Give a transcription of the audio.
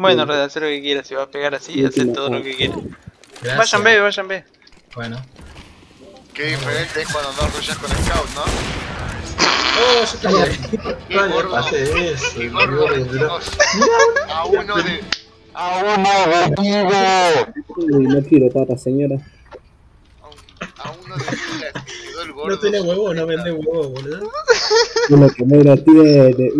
Bueno, Red, haz lo que quieras. Si va a pegar así, haz todo lo que quieras. Vayan B, vayan B. Bueno. Qué diferente es cuando no rushas con Scout, ¿no? Oh, yo estoy ahí. Qué No pase eso, A uno de... A uno Uy, no quiero papas, señora. A uno de el gordo. No tiene huevo, no vende huevo, boludo. Uno que tiene.